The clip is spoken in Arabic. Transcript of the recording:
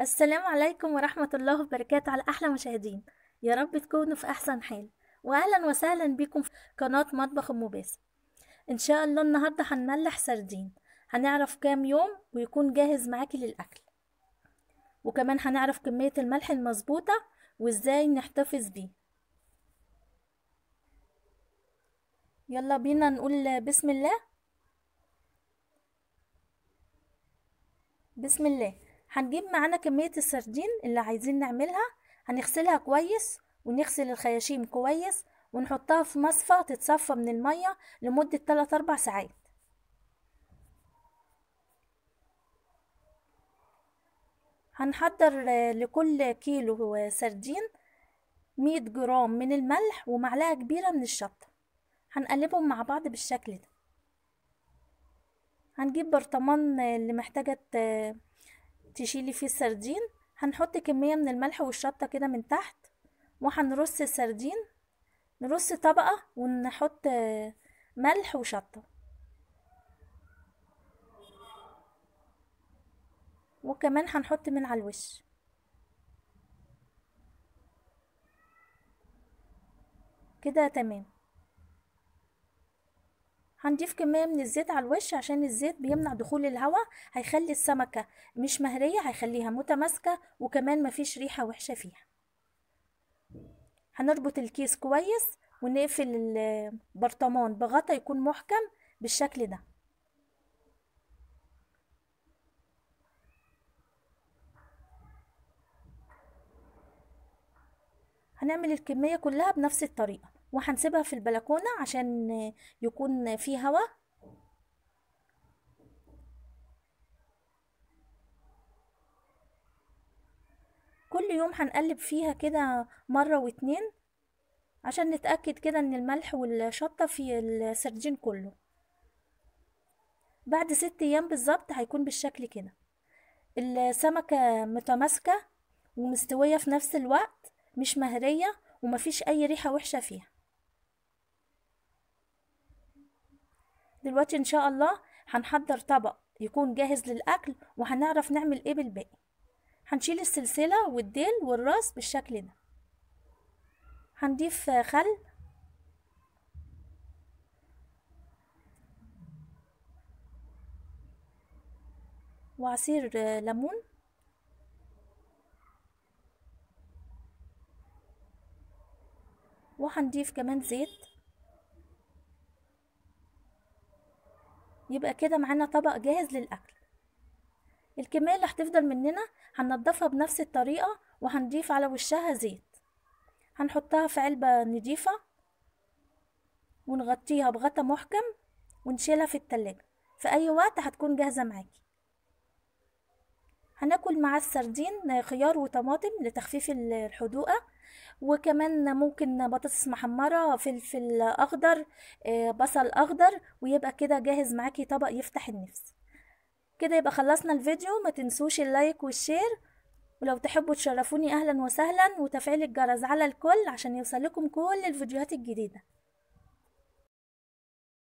السلام عليكم ورحمة الله وبركاته على أحلى مشاهدين. يا رب تكونوا في أحسن حال. وأهلا وسهلا بكم في قناة مطبخ أم إن شاء الله النهاردة هنملح سردين. هنعرف كام يوم ويكون جاهز معاكي للأكل. وكمان هنعرف كمية الملح المظبوطة وإزاي نحتفظ بيه. يلا بينا نقول بسم الله. بسم الله. هنجيب معانا كمية السردين اللي عايزين نعملها. هنغسلها كويس ونغسل الخياشيم كويس ونحطها في مصفى تتصفى من المية لمدة 3 4 ساعات. هنحضر لكل كيلو سردين 100 جرام من الملح ومعلقة كبيرة من الشطة. هنقلبهم مع بعض بالشكل ده. هنجيب برطمان اللي محتاجة تشيلي فيه السردين هنحط كمية من الملح والشطة كده من تحت وهنرص السردين نرص طبقة ونحط ملح وشطة. وكمان هنحط من على الوش. كده تمام. هنضيف كمية من الزيت على الوش عشان الزيت بيمنع دخول الهواء هيخلي السمكة مش مهرية هيخليها متماسكة وكمان مفيش ريحة وحشة فيها. هنربط الكيس كويس ونقفل البرطمان بغطا يكون محكم بالشكل ده. هنعمل الكمية كلها بنفس الطريقة. وهنسيبها في البلكونة عشان يكون في هوا. كل يوم هنقلب فيها كده مرة واتنين عشان نتأكد كده إن الملح والشطة في السردين كله. بعد ست أيام بالظبط هيكون بالشكل كده. السمكة متماسكة ومستوية في نفس الوقت مش مهرية ومفيش أي ريحة وحشة فيها. دلوقتي إن شاء الله هنحضر طبق يكون جاهز للأكل وهنعرف نعمل إيه بالباقي. هنشيل السلسلة والديل والراس بالشكل ده. هنضيف خل. وعصير ليمون. وهنضيف كمان زيت. يبقى كده معانا طبق جاهز للأكل. الكمية اللي هتفضل مننا هننضفها بنفس الطريقة وهنضيف على وشها زيت. هنحطها في علبة نضيفة ونغطيها بغطا محكم ونشيلها في التلاجة. في أي وقت هتكون جاهزة معاكي. هناكل مع السردين خيار وطماطم لتخفيف الحدوقة وكمان ممكن بطاطس محمرة فلفل أخضر بصل أخضر ويبقى كده جاهز معاكي طبق يفتح النفس. كده يبقى خلصنا الفيديو. ما تنسوش اللايك والشير. ولو تحبوا تشرفوني أهلا وسهلا وتفعيل الجرس على الكل عشان يوصلكم كل الفيديوهات الجديدة.